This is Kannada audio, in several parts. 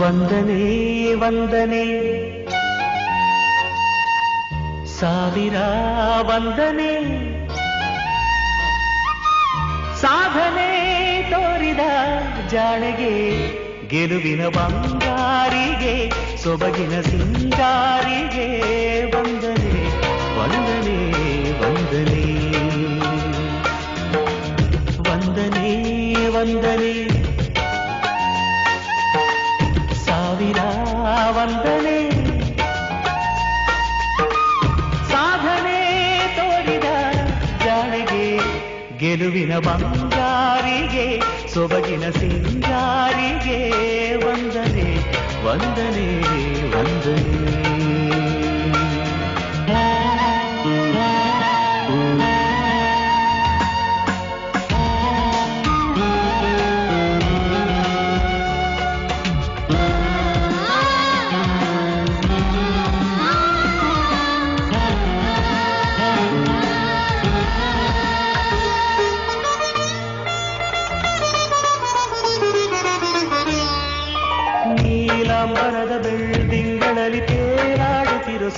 ವಂದನೆ ವಂದನೆ. ಸಾವಿರ ವಂದನೆ. ಸಾಧನೆ ತೋರಿದ ಜಾಣೆಗೆ, ಗೆಲುವಿನ ಬಂಗಾರಿಗೆ, ಸೊಬಗಿನ ಸಿಂಗಾರಿಗೆ ವಂದನೆ ವಂದನೆ ವಂದನೆ. ವಂದನೆ ವಂದನೆ. ಸಾವಿರ ವಂದನೆ. ಸಾಧನೆ ತೋರಿದ ಜಾಣೆಗೆ ಗೆಲುವಿನ ಬಂಗಾರಿಗೆ ಸೊಬಗಿನ ಸಿಂಗಾರಿಗೆ ವಂದನೆ ವಂದನೆ.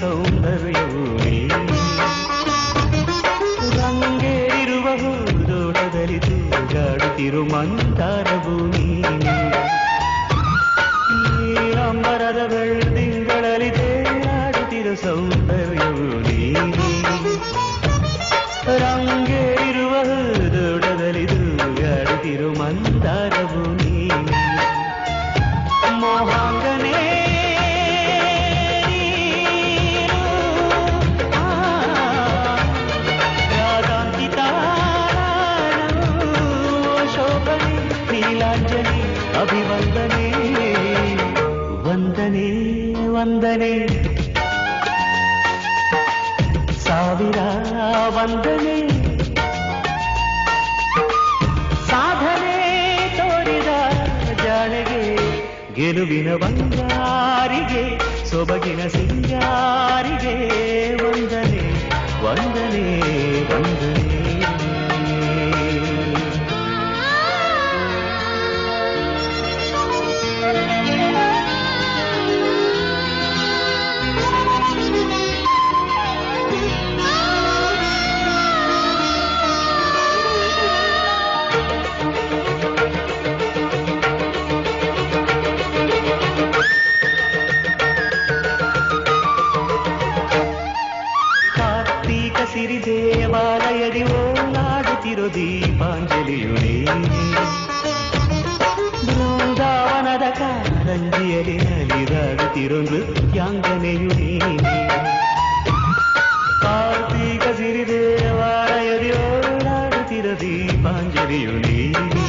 ಸೌಂದರ್ಯವು. ರಂಗೇರಿರುವ ಹೂದೋಟದಲ್ಲಿ ತೂಗಾಡುತ್ತಿರೋ ಮಂದಾರವು ಭೂಮಿ ಅಂಬರದ ಬೆಳ್ದಿಂಗಳಲ್ಲಿ ತೇಲಾಡುತ್ತಿರೋ ಸೌಂದರ್ಯವು ನೀಲಾಂಜಲಿ ಅಭಿವಂದನೆ. ವಂದನೆ ವಂದನೆ. ಸಾವಿರ ವಂದನೆ. ಸಾಧನೆ ತೋರಿದ ಜಾಣೆಗೆ, ಗೆಲುವಿನ ಬಂಗಾರಿಗೆ, ಸೊಬಗಿನ ಸಿಂಗಾರಿಗೆ ವಂದನೆ ವಂದನೆ ವಂದನೆ. ದೇವಾಲಯದಿ ಓಡಾಡುತ್ತಿರೋ ದೀಪಾಂಜಲಿಯು ನೀನೆ ಬೃಂದಾವನದ ಕಾರಂಜಿಯಲ್ಲಿ ನಲಿದಾಡುತ್ತಿರೋ ನೃತ್ಯಾಂಗನೆಯು ನೀನೆ ಕಾರ್ತೀಕ ಸಿರಿ ದೇವಾಲಯದಿ ಓಡಾಡುತ್ತಿರೋ ದೀಪಾಂಜಲಿಯು ನೀನೆ